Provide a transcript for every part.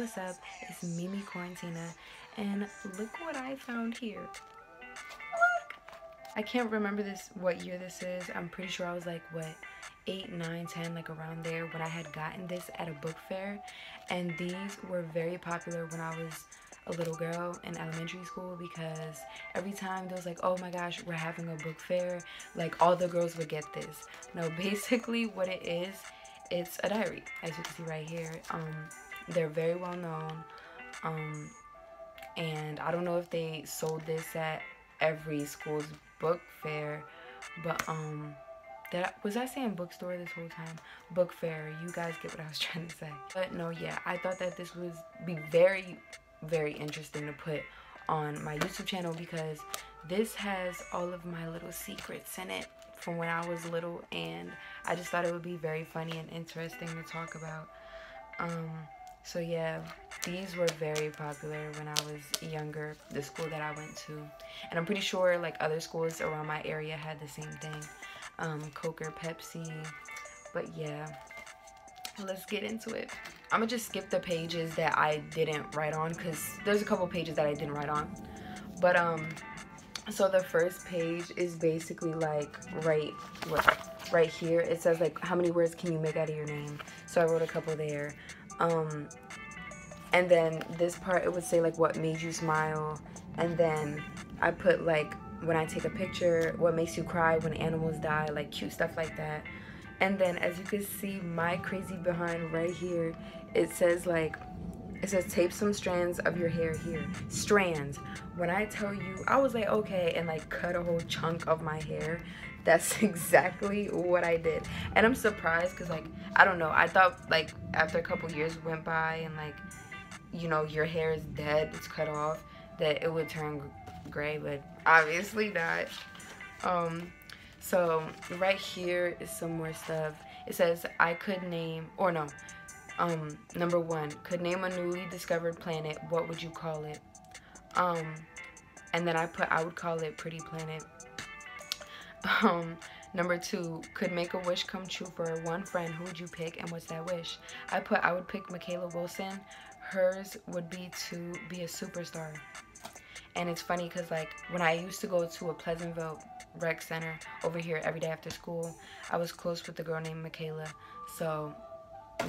what's up? It's Mimi Quarantina, and look what I found here. Look. I can't remember this what year this is. I'm pretty sure I was like what eight, nine, ten, like around there when I had gotten this at a book fair, and these were very popular when I was a little girl in elementary school because every time there was like, oh my gosh, we're having a book fair, like all the girls would get this. No, basically what it is, it's a diary, as you can see right here. Um, they're very well known. Um, and I don't know if they sold this at every school's book fair, but um, that was I saying bookstore this whole time? Book fair. You guys get what I was trying to say. But no, yeah, I thought that this would be very very interesting to put on my YouTube channel because this has all of my little secrets in it from when I was little and I just thought it would be very funny and interesting to talk about. Um, so yeah, these were very popular when I was younger, the school that I went to. And I'm pretty sure like other schools around my area had the same thing. Um, Coke or Pepsi. But yeah, let's get into it. I'm gonna just skip the pages that I didn't write on because there's a couple pages that I didn't write on. But um, so the first page is basically like right what, right here. It says like how many words can you make out of your name. So I wrote a couple there. Um, and then this part it would say like what made you smile, and then I put like when I take a picture, what makes you cry when animals die, like cute stuff like that. And then as you can see, my crazy behind right here, it says like, it says tape some strands of your hair here. Strands. When I tell you, I was like, okay, and like cut a whole chunk of my hair. That's exactly what I did. And I'm surprised because like, I don't know. I thought like after a couple years went by and like, you know, your hair is dead, it's cut off, that it would turn gray, but obviously not. Um, so right here is some more stuff. It says I could name, or no, um, number one, could name a newly discovered planet. What would you call it? Um, and then I put I would call it Pretty Planet. Um, number two, could make a wish come true for one friend. Who would you pick, and what's that wish? I put I would pick Michaela Wilson. Hers would be to be a superstar. And it's funny because like when I used to go to a Pleasantville rec center over here every day after school. I was close with a girl named Michaela. So,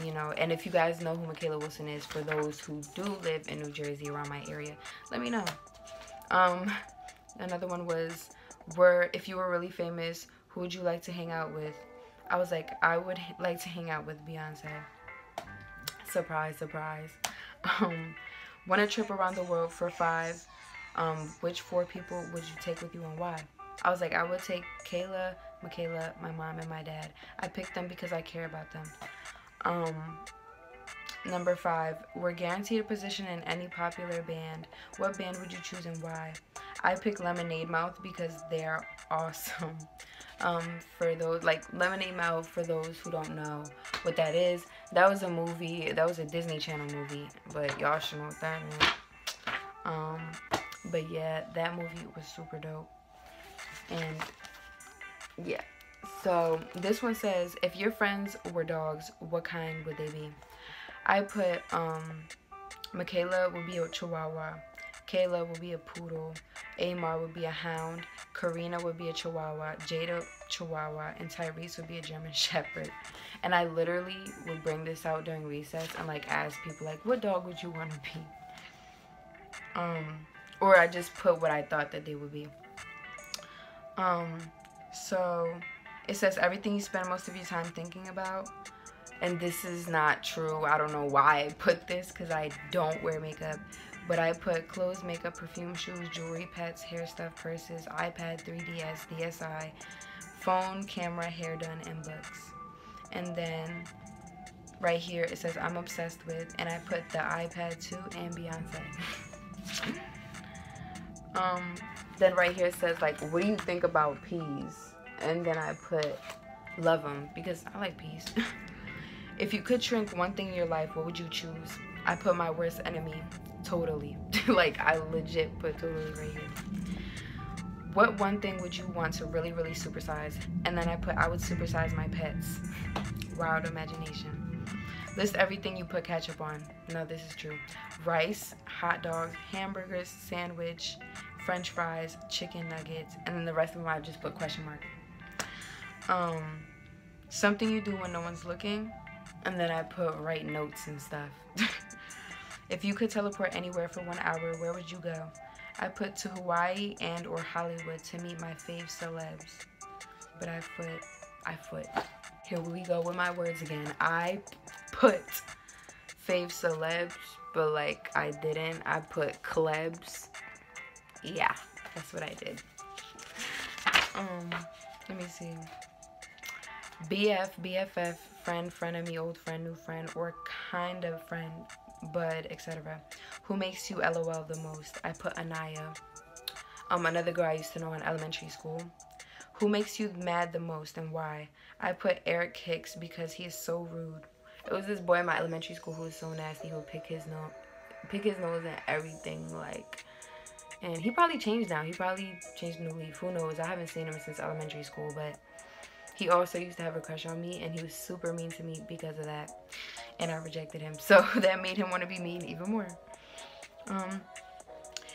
you know, and if you guys know who Michaela Wilson is, for those who do live in New Jersey around my area, let me know. Um, another one was, were if you were really famous, who would you like to hang out with? I was like, I would like to hang out with Beyonce. Surprise, surprise. Um, want a trip around the world for five. Um, which four people would you take with you and why? I was like, I would take Kayla, Michaela, my mom, and my dad. I picked them because I care about them. Um, number five, we're guaranteed a position in any popular band. What band would you choose and why? I picked Lemonade Mouth because they're awesome. Um, for those, like Lemonade Mouth, for those who don't know what that is, that was a movie, that was a Disney Channel movie, but y'all should know what that is. Um, but yeah, that movie was super dope and yeah so this one says if your friends were dogs what kind would they be? I put um michaela would be a chihuahua kayla would be a poodle amar would be a hound karina would be a chihuahua jada chihuahua and tyrese would be a german shepherd. And i literally would bring this out during recess and like ask people like what dog would you want to be? Um or i just put what i thought that they would be. Um, so it says everything you spend most of your time thinking about. And this is not true. I don't know why I put this because I don't wear makeup. But I put clothes, makeup, perfume, shoes, jewelry, pets, hair stuff, purses, iPad, 3DS, DSi, phone, camera, hair done, and books. And then right here it says I'm obsessed with and I put the iPad 2 and Beyonce. um then right here it says like what do you think about peas and then i put love them because i like peas if you could shrink one thing in your life what would you choose i put my worst enemy totally like i legit put totally right here what one thing would you want to really, really supersize? And then I put, I would supersize my pets. Wild imagination. List everything you put ketchup on. No, this is true. Rice, hot dogs, hamburgers, sandwich, french fries, chicken nuggets, and then the rest of them I just put question mark. Um, something you do when no one's looking, and then I put write notes and stuff. if you could teleport anywhere for one hour, where would you go? I put to Hawaii and or Hollywood to meet my fave celebs. But I put, I put, here we go with my words again. I put fave celebs, but like I didn't. I put klebs. Yeah, that's what I did. Um, let me see. BF, BFF, friend, friend of me, old friend, new friend, or kind of friend, bud, etc. Who makes you LOL the most? I put Anaya. Um, another girl I used to know in elementary school. Who makes you mad the most and why? I put Eric Hicks because he is so rude. It was this boy in my elementary school who was so nasty. He would pick his nose, pick his nose and everything. Like, and he probably changed now. He probably changed new leaf. Who knows? I haven't seen him since elementary school, but he also used to have a crush on me, and he was super mean to me because of that. And I rejected him, so that made him want to be mean even more. Um,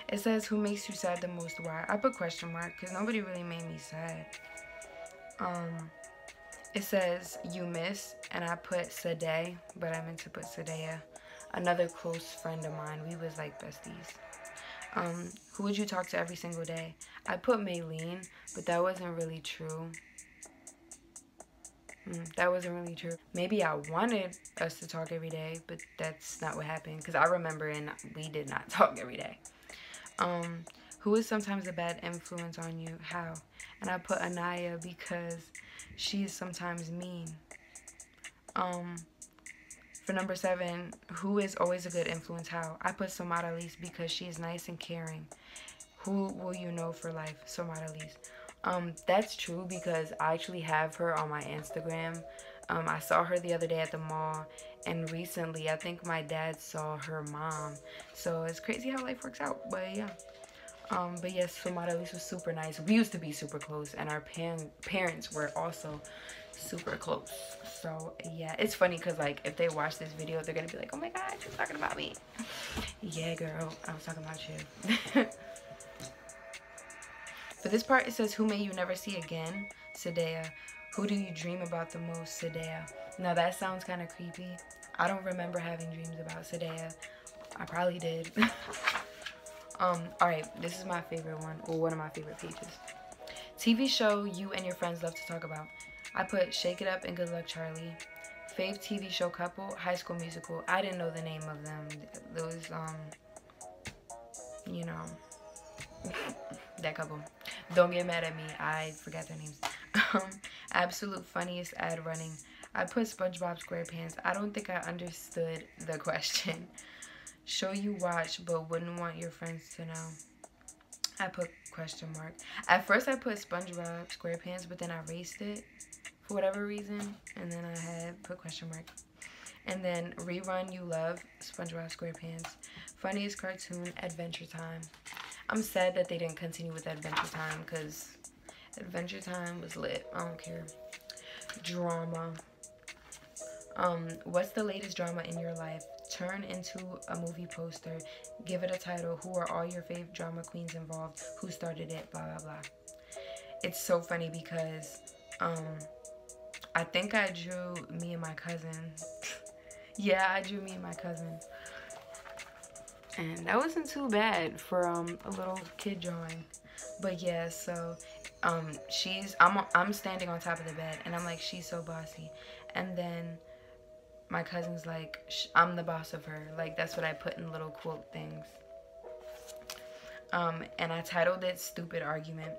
it says, "Who makes you sad the most?" Why? I put question mark because nobody really made me sad. Um, it says you miss, and I put Sade, but I meant to put Sadea. Another close friend of mine. We was like besties. Um, who would you talk to every single day? I put Maylene, but that wasn't really true. Mm, that wasn't really true. Maybe I wanted us to talk every day, but that's not what happened. Because I remember and we did not talk every day. Um, who is sometimes a bad influence on you? How? And I put Anaya because she is sometimes mean. Um, for number seven, who is always a good influence? How? I put Elise because she is nice and caring. Who will you know for life? Elise. Um, that's true because I actually have her on my Instagram. Um, I saw her the other day at the mall, and recently I think my dad saw her mom. So it's crazy how life works out, but yeah. Um, but yes, Samara Elise was super nice. We used to be super close, and our parents were also super close. So yeah, it's funny because like if they watch this video, they're gonna be like, "Oh my God, you're talking about me." yeah, girl, I was talking about you. For this part, it says, "Who may you never see again?" Sadea. Who do you dream about the most? Sadea. Now that sounds kind of creepy. I don't remember having dreams about Sadea. I probably did. Um, alright, this is my favorite one, or one of my favorite pages. TV show you and your friends love to talk about. I put Shake It Up and Good Luck Charlie. Fave TV show couple, High School Musical. I didn't know the name of them. Those, um, you know, that couple. Don't get mad at me. I forgot their names. Um, absolute funniest ad running. I put SpongeBob SquarePants. I don't think I understood the question. Show you watch but wouldn't want your friends to know. I put question mark. At first I put SpongeBob SquarePants, but then I erased it for whatever reason. And then I had put question mark. And then rerun you love SpongeBob SquarePants. Funniest cartoon Adventure Time. I'm sad that they didn't continue with Adventure Time because Adventure Time was lit. I don't care. Drama. Um, what's the latest drama in your life? turn into a movie poster, give it a title, who are all your favorite drama queens involved, who started it, blah, blah, blah. It's so funny because um, I think I drew me and my cousin. yeah, I drew me and my cousin. And that wasn't too bad for um, a little kid drawing. But yeah, so um, she's, I'm, I'm standing on top of the bed and I'm like, she's so bossy. And then my cousin's like, I'm the boss of her. Like, that's what I put in little quote things. Um, and I titled it Stupid Argument,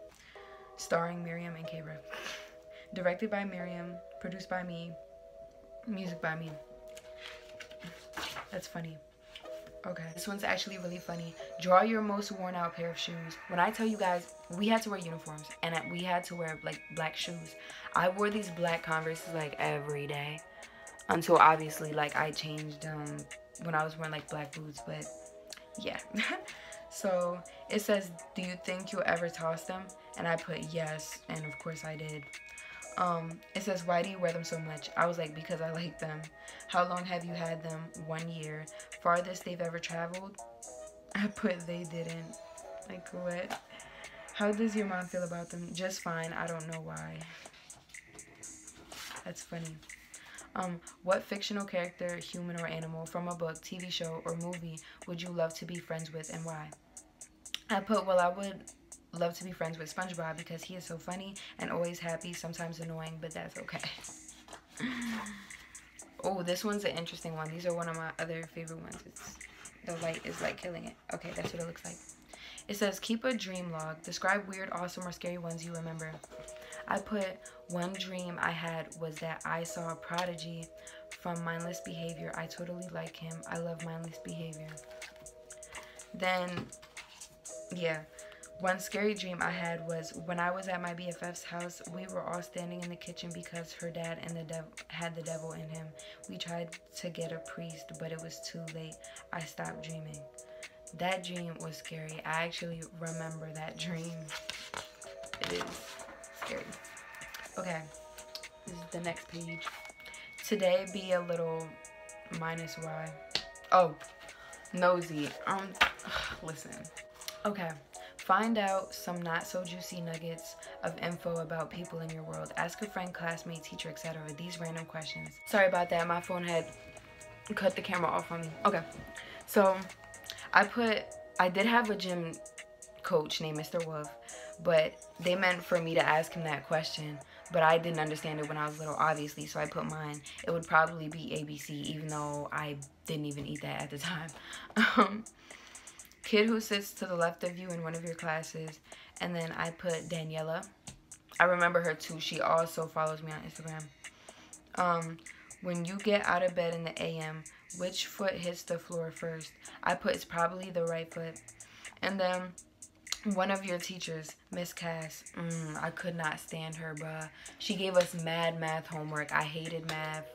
starring Miriam and Kara. Directed by Miriam, produced by me, music by me. That's funny. Okay, this one's actually really funny. Draw your most worn out pair of shoes. When I tell you guys, we had to wear uniforms and we had to wear like black shoes. I wore these black Converses like every day until obviously like I changed um when I was wearing like black boots but yeah So it says, do you think you'll ever toss them? And I put yes, and of course I did. Um, it says, why do you wear them so much? I was like, because I like them. How long have you had them? One year. Farthest they've ever traveled? I put they didn't. Like what? How does your mom feel about them? Just fine. I don't know why. That's funny. Um, what fictional character, human or animal, from a book, TV show, or movie would you love to be friends with and why? I put, well, I would love to be friends with SpongeBob because he is so funny and always happy, sometimes annoying, but that's okay. oh, this one's an interesting one. These are one of my other favorite ones. It's the light is like killing it. Okay, that's what it looks like. It says, keep a dream log. Describe weird, awesome, or scary ones you remember. I put one dream I had was that I saw a prodigy from mindless behavior. I totally like him. I love mindless behavior. Then, yeah, one scary dream I had was when I was at my BFF's house, we were all standing in the kitchen because her dad and the devil had the devil in him. We tried to get a priest, but it was too late. I stopped dreaming. That dream was scary. I actually remember that dream. It is scary. Okay, this is the next page. Today be a little minus y. Oh, nosy. Um, listen. Okay. Find out some not so juicy nuggets of info about people in your world. Ask a friend, classmate, teacher, etc. These random questions. Sorry about that. My phone had cut the camera off on me. Okay. So I put, I did have a gym coach named Mr. Wolf, but they meant for me to ask him that question. But I didn't understand it when I was little, obviously, so I put mine. It would probably be ABC, even though I didn't even eat that at the time. Um, Kid who sits to the left of you in one of your classes. And then I put Daniela. I remember her too. She also follows me on Instagram. Um, when you get out of bed in the AM, which foot hits the floor first? I put it's probably the right foot. And then one of your teachers, Miss Cass, mm, I could not stand her, bruh. She gave us mad math homework. I hated math,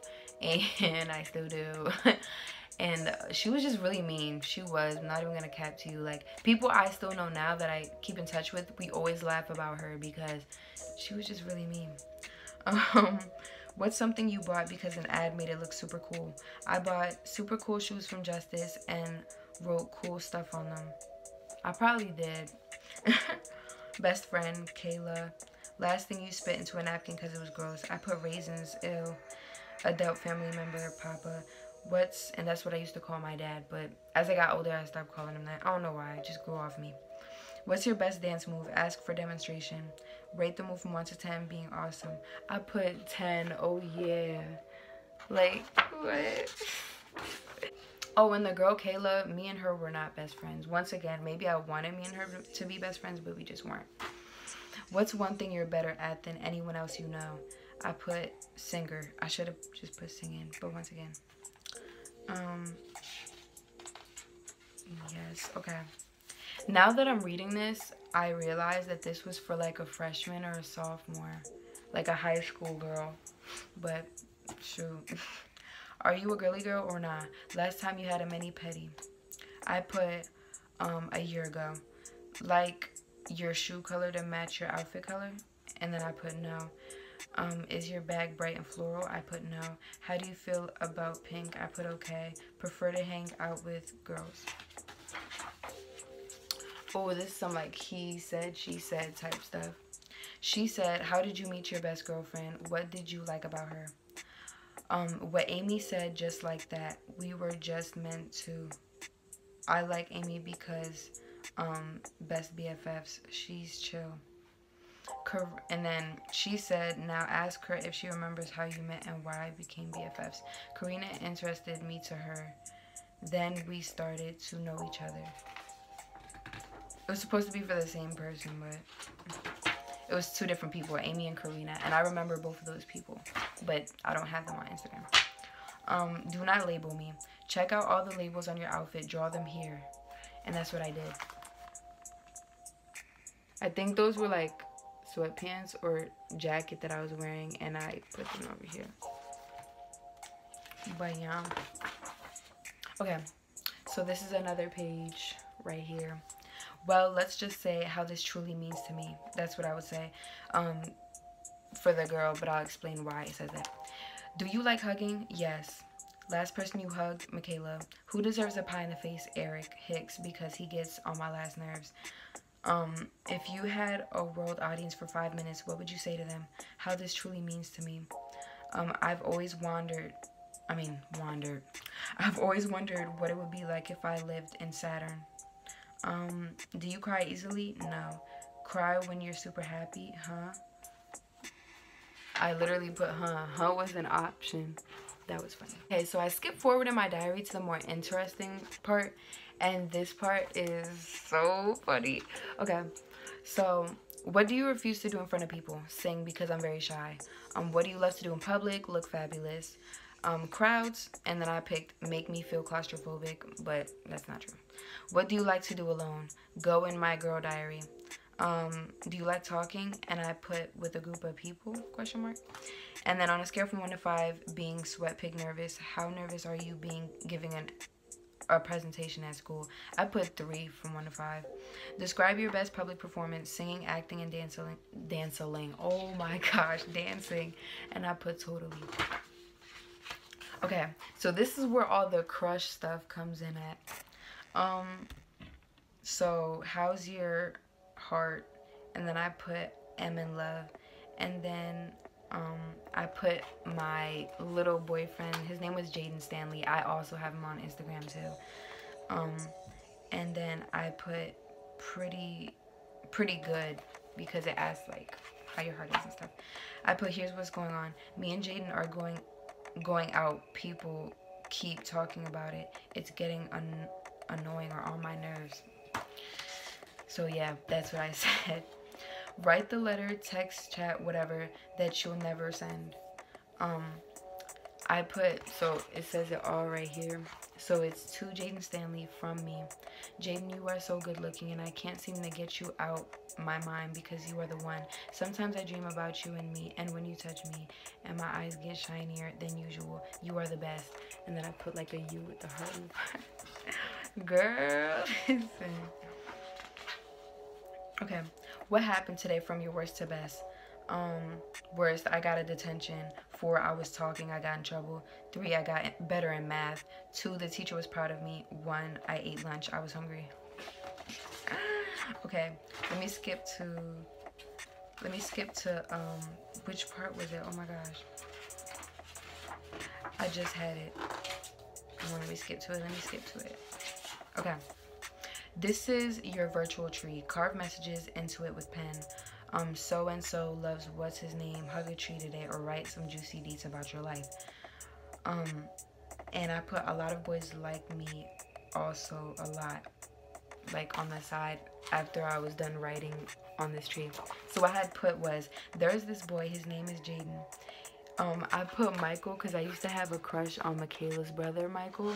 and I still do. and she was just really mean. She was I'm not even gonna cap to you. Like people i still know now that i keep in touch with we always laugh about her because she was just really mean. Um what's something you bought because an ad made it look super cool? I bought super cool shoes from justice and wrote cool stuff on them. I probably did. Best friend kayla. Last thing you spit into a napkin because it was gross. I put raisins ill adult family member papa what's and that's what I used to call my dad but as I got older I stopped calling him that. I don't know why just grew off me. What's your best dance move? Ask for demonstration. Rate the move from 1 to 10 being awesome. I put 10 oh yeah. Like what? Oh and the girl Kayla me and her were not best friends. Once again maybe I wanted me and her to be best friends but we just weren't. What's one thing you're better at than anyone else you know? I put singer. I should have just put singing but once again um, yes, okay. Now that I'm reading this, I realize that this was for like a freshman or a sophomore, like a high school girl. But shoot, are you a girly girl or not? Last time you had a mini petty, I put um a year ago. Like your shoe color to match your outfit color, and then I put no. Um, is your bag bright and floral? I put no. How do you feel about pink? I put okay. Prefer to hang out with girls. Oh, this is some like he said, she said type stuff. She said, how did you meet your best girlfriend? What did you like about her? Um, what Amy said, just like that. We were just meant to. I like Amy because um, best BFFs. She's chill and then she said, now ask her if she remembers how you met and why I became BFFs. Karina interested me to her. Then we started to know each other. It was supposed to be for the same person, but it was two different people, Amy and Karina. And I remember both of those people, but I don't have them on Instagram. Um, do not label me. Check out all the labels on your outfit. Draw them here. And that's what I did. I think those were like sweatpants or jacket that I was wearing and I put them over here. But yeah. Okay. So this is another page right here. well, let's just say how this truly means to me. That's what I would say um, for the girl, but I'll explain why it says that. Do you like hugging? Yes. Last person you hugged, Michaela. Who deserves a pie in the face? Eric Hicks, because he gets on my last nerves. Um, if you had a world audience for five minutes, what would you say to them? How this truly means to me. Um, I've always wondered, I mean, wandered. I've always wondered what it would be like if I lived in Saturn. Um, do you cry easily? No. Cry when you're super happy? Huh? I literally put huh. Huh was an option. That was funny. Okay, so I skipped forward in my diary to the more interesting part. And this part is so funny. Okay, so what do you refuse to do in front of people? Sing because I'm very shy. Um, what do you love to do in public? Look fabulous. Um, crowds, and then I picked make me feel claustrophobic, but that's not true. What do you like to do alone? Go in my girl diary. Um, do you like talking? And I put with a group of people, question mark. And then on a scale from one to five, being sweat pig nervous, how nervous are you being giving an a presentation at school. I put three from one to five. Describe your best public performance: singing, acting, and dancing. Dancing. Oh my gosh, dancing. And I put totally. Okay, so this is where all the crush stuff comes in at. Um, so how's your heart? And then I put am in love, and then um, I put my little boyfriend, his name was Jaden Stanley. I also have him on Instagram too. Um, and then I put pretty, pretty good because it asks like how your heart is and stuff. I put here's what's going on. Me and Jaden are going, going out. People keep talking about it. It's getting annoying or on my nerves. So yeah, that's what I said write the letter, text, chat, whatever that you'll never send. Um, I put, so it says it all right here. So it's to Jaden Stanley from me. Jaden, you are so good looking and I can't seem to get you out my mind because you are the one. Sometimes I dream about you and me and when you touch me and my eyes get shinier than usual. You are the best. And then I put like a U with the heart. Girl, listen. Okay, what happened today from your worst to best? Um, worst, I got a detention. Four, I was talking, I got in trouble. Three, I got better in math. Two, the teacher was proud of me. One, I ate lunch, I was hungry. okay, let me skip to, let me skip to, um, which part was it? Oh my gosh. I just had it. let me skip to it, let me skip to it. Okay. This is your virtual tree. Carve messages into it with pen. Um, so and so loves what's his name. Hug a tree today, or write some juicy deeds about your life. Um, and I put a lot of boys like me, also a lot, like on the side after I was done writing on this tree. So what I had put was there's this boy. His name is Jaden. Um, I put Michael because I used to have a crush on Michaela's brother, Michael.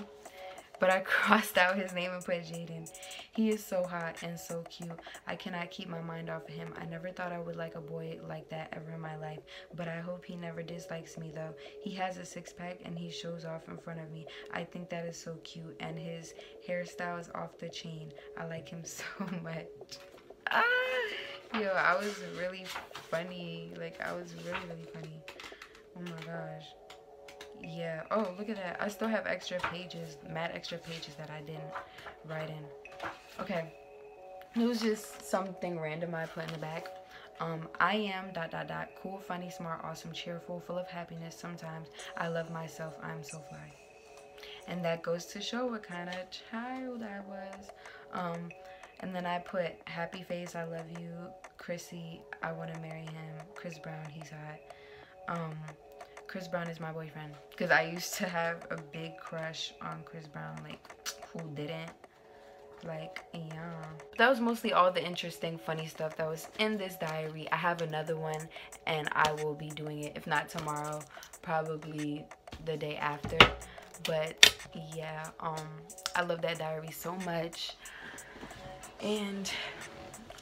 But I crossed out his name and put Jaden. He is so hot and so cute. I cannot keep my mind off of him. I never thought I would like a boy like that ever in my life. But I hope he never dislikes me though. He has a six pack and he shows off in front of me. I think that is so cute. And his hairstyle is off the chain. I like him so much. Ah! Yo, I was really funny. Like, I was really, really funny. Oh my gosh yeah oh look at that i still have extra pages mad extra pages that i didn't write in okay. It was just something random i put in the back. Um i am dot dot dot cool funny smart awesome cheerful full of happiness sometimes. I love myself. I'm so fly. And that goes to show what kind of child i was. Um and then i put happy face i love you. Chrissy i want to marry him. Chris brown he's hot. Um Chris Brown is my boyfriend. Because I used to have a big crush on Chris Brown. Like, who didn't? Like, yeah. That was mostly all the interesting, funny stuff that was in this diary. I have another one, and I will be doing it. If not tomorrow, probably the day after. But, yeah, um, I love that diary so much. And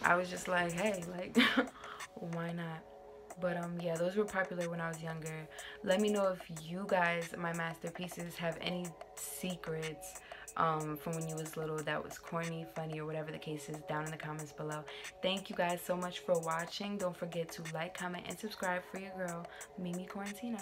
I was just like, hey, like, why not? but um yeah those were popular when i was younger let me know if you guys my masterpieces have any secrets um, from when you was little that was corny, funny, or whatever the case is down in the comments below. Thank you guys so much for watching. Don't forget to like, comment, and subscribe for your girl, Mimi Quarantina.